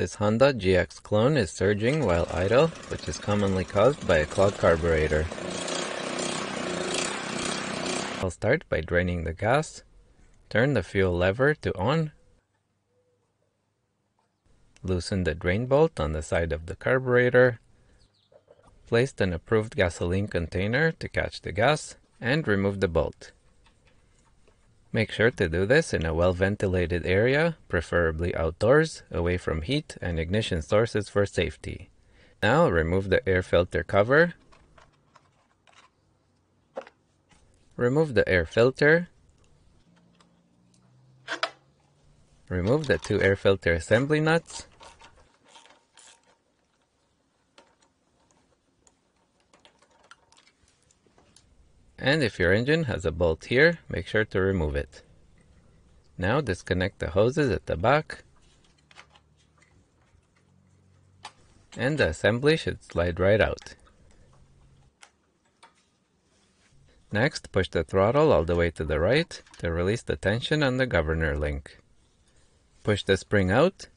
This Honda GX clone is surging while idle, which is commonly caused by a clogged carburetor. I'll start by draining the gas, turn the fuel lever to on, loosen the drain bolt on the side of the carburetor, place an approved gasoline container to catch the gas, and remove the bolt. Make sure to do this in a well ventilated area, preferably outdoors, away from heat and ignition sources for safety. Now remove the air filter cover. Remove the air filter. Remove the two air filter assembly nuts. And if your engine has a bolt here, make sure to remove it. Now disconnect the hoses at the back. And the assembly should slide right out. Next, push the throttle all the way to the right to release the tension on the governor link. Push the spring out.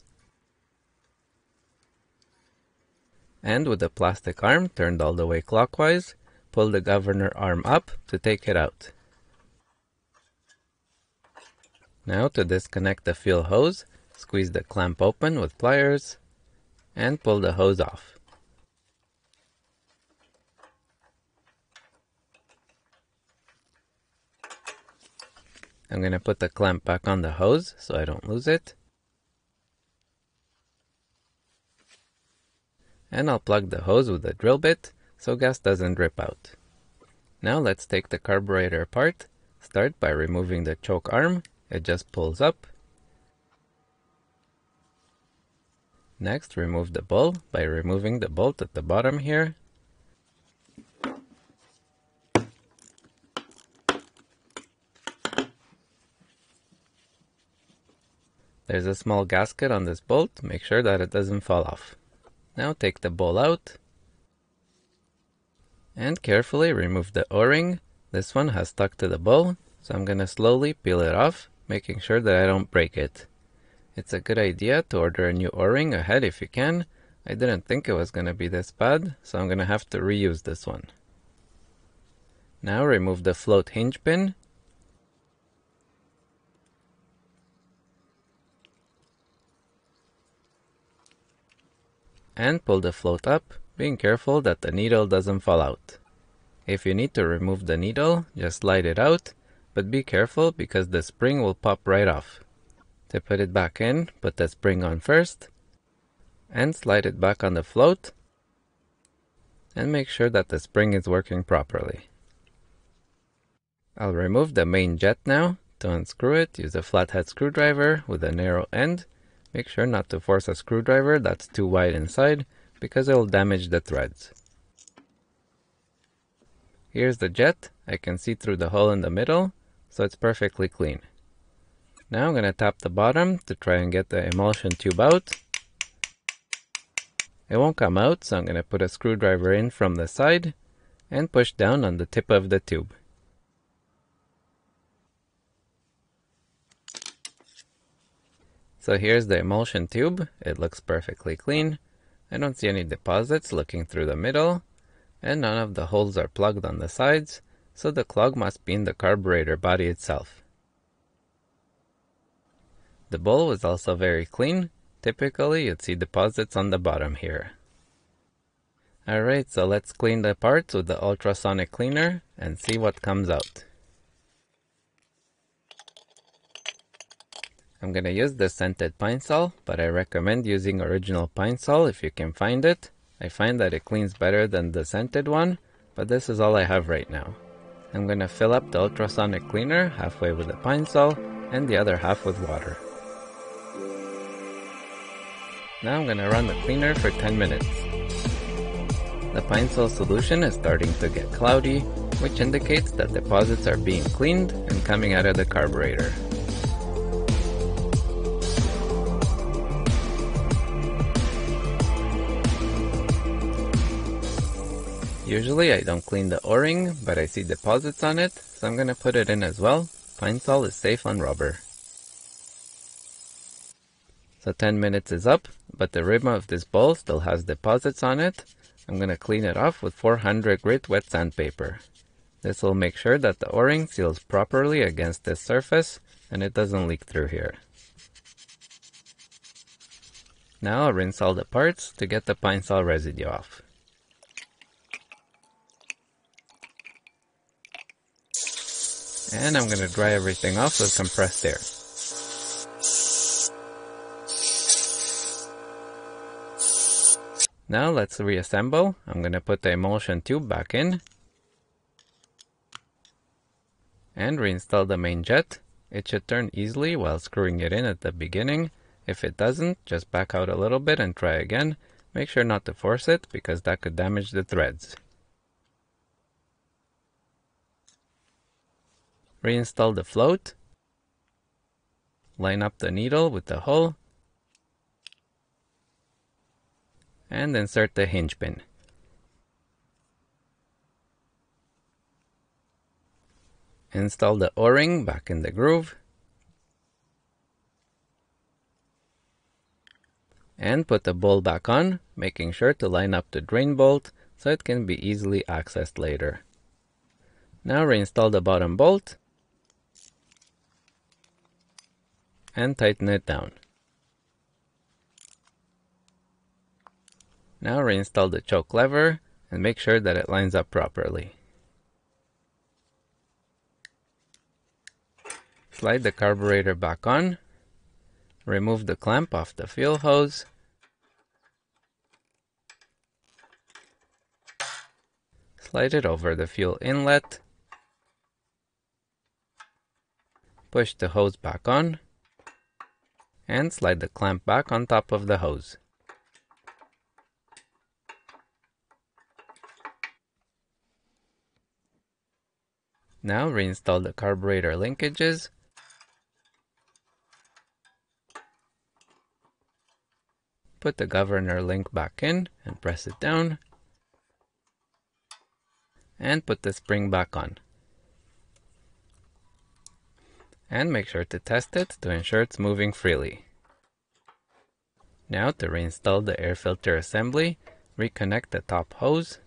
And with the plastic arm turned all the way clockwise, pull the governor arm up to take it out. Now to disconnect the fuel hose, squeeze the clamp open with pliers and pull the hose off. I'm going to put the clamp back on the hose so I don't lose it. And I'll plug the hose with a drill bit so gas doesn't drip out. Now let's take the carburetor apart. Start by removing the choke arm. It just pulls up. Next, remove the bowl by removing the bolt at the bottom here. There's a small gasket on this bolt, make sure that it doesn't fall off. Now take the bowl out and carefully remove the o-ring. This one has stuck to the bowl, so I'm gonna slowly peel it off, making sure that I don't break it. It's a good idea to order a new o-ring ahead if you can. I didn't think it was gonna be this bad, so I'm gonna have to reuse this one. Now remove the float hinge pin. And pull the float up being careful that the needle doesn't fall out. If you need to remove the needle, just slide it out, but be careful because the spring will pop right off. To put it back in, put the spring on first, and slide it back on the float, and make sure that the spring is working properly. I'll remove the main jet now. To unscrew it, use a flathead screwdriver with a narrow end. Make sure not to force a screwdriver that's too wide inside because it will damage the threads. Here's the jet. I can see through the hole in the middle, so it's perfectly clean. Now I'm going to tap the bottom to try and get the emulsion tube out. It won't come out, so I'm going to put a screwdriver in from the side and push down on the tip of the tube. So here's the emulsion tube. It looks perfectly clean. I don't see any deposits looking through the middle, and none of the holes are plugged on the sides, so the clog must be in the carburetor body itself. The bowl was also very clean. Typically, you'd see deposits on the bottom here. Alright, so let's clean the parts with the ultrasonic cleaner and see what comes out. I'm to use the scented pine sol, but I recommend using original pine sol if you can find it. I find that it cleans better than the scented one, but this is all I have right now. I'm to fill up the ultrasonic cleaner halfway with the pine sol and the other half with water. Now I'm to run the cleaner for 10 minutes. The pine sol solution is starting to get cloudy, which indicates that deposits are being cleaned and coming out of the carburetor. Usually I don't clean the o-ring, but I see deposits on it, so I'm gonna put it in as well. Pine sol is safe on rubber. So 10 minutes is up, but the rim of this bowl still has deposits on it. I'm going to clean it off with 400 grit wet sandpaper. This will make sure that the o-ring seals properly against this surface and it doesn't leak through here. Now I'll rinse all the parts to get the pine sol residue off. And I'm going to dry everything off with compressed air. Now let's reassemble. I'm going to put the emulsion tube back in and reinstall the main jet. It should turn easily while screwing it in at the beginning. If it doesn't, just back out a little bit and try again. Make sure not to force it because that could damage the threads. Reinstall the float. Line up the needle with the hole and insert the hinge pin. Install the o-ring back in the groove and put the bowl back on, making sure to line up the drain bolt so it can be easily accessed later. Now reinstall the bottom bolt and tighten it down. Now reinstall the choke lever and make sure that it lines up properly. Slide the carburetor back on. Remove the clamp off the fuel hose. Slide it over the fuel inlet. Push the hose back on. And slide the clamp back on top of the hose. Now reinstall the carburetor linkages. Put the governor link back in and press it down. And put the spring back on. And make sure to test it to ensure it's moving freely. Now to reinstall the air filter assembly, reconnect the top hose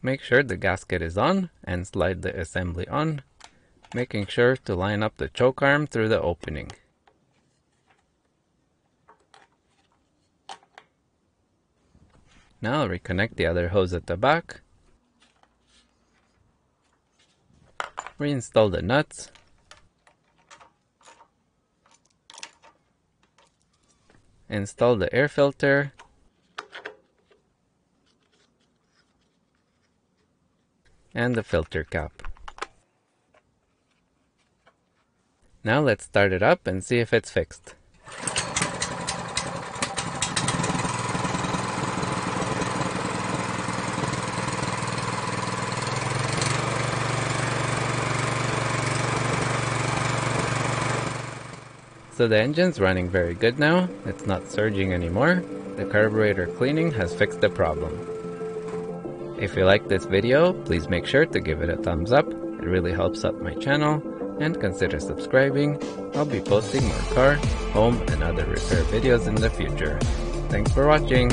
Make sure the gasket is on and slide the assembly on, making sure to line up the choke arm through the opening. Now reconnect the other hose at the back. Reinstall the nuts. Install the air filter and the filter cap. Now let's start it up and see if it's fixed. So the engine's running very good now, it's not surging anymore. The carburetor cleaning has fixed the problem. If you like this video, please make sure to give it a thumbs up, it really helps out my channel, and consider subscribing. I'll be posting more car, home, and other repair videos in the future. Thanks for watching!